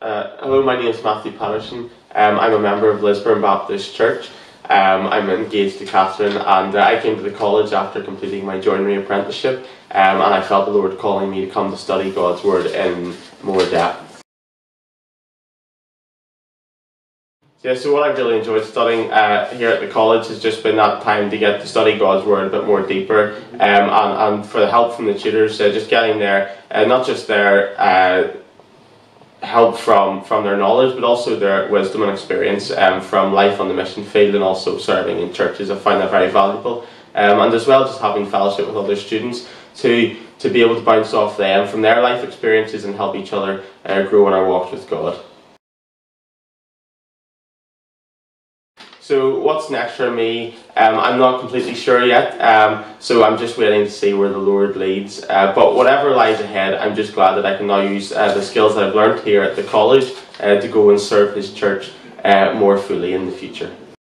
Uh, hello, my name is Matthew Patterson. Um, I'm a member of Lisburn Baptist Church. Um, I'm engaged to Catherine, and uh, I came to the college after completing my joinery apprenticeship, um, and I felt the Lord calling me to come to study God's Word in more depth. Yeah, so what I've really enjoyed studying uh, here at the college has just been that time to get to study God's Word a bit more deeper, um, and, and for the help from the tutors, uh, just getting there, uh, not just there uh, help from from their knowledge, but also their wisdom and experience um, from life on the mission field and also serving in churches. I find that very valuable, um, and as well just having fellowship with other students to to be able to bounce off them from their life experiences and help each other uh, grow in our walk with God. So what's next for me? Um, I'm not completely sure yet. Um, so I'm just waiting to see where the Lord leads. Uh, but whatever lies ahead, I'm just glad that I can now use uh, the skills that I've learned here at the college uh, to go and serve His church uh, more fully in the future.